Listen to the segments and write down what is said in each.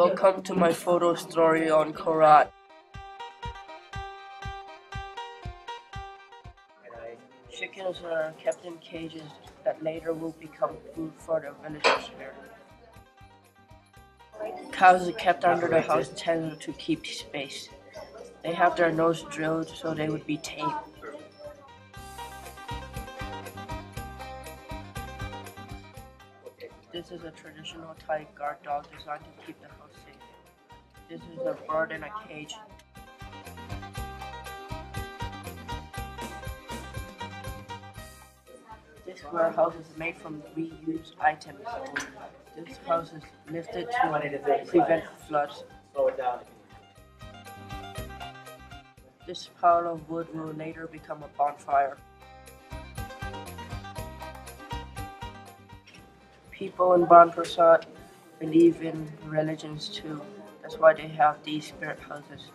Welcome to my photo story on Khorat. Chickens are kept in cages that later will become food for the villagers here. Cows are kept under the house tent to keep space. They have their nose drilled so they would be tame. This is a traditional Thai guard dog designed to keep the house safe. This is a bird in a cage. This warehouse is made from reused items. This house is lifted to prevent floods. This pile of wood will later become a bonfire. People in Ban Prasat believe in religions too. That's why they have these spirit houses.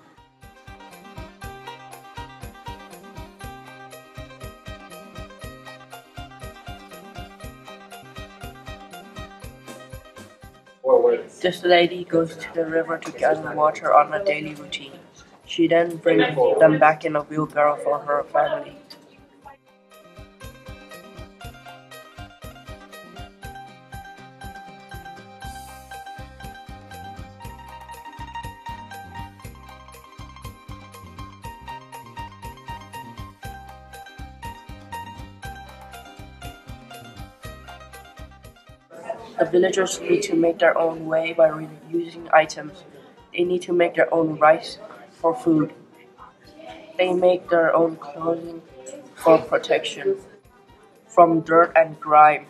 This lady goes to the river to gather water on a daily routine. She then brings them back in a wheelbarrow for her family. The villagers need to make their own way by reusing items. They need to make their own rice for food. They make their own clothing for protection from dirt and grime.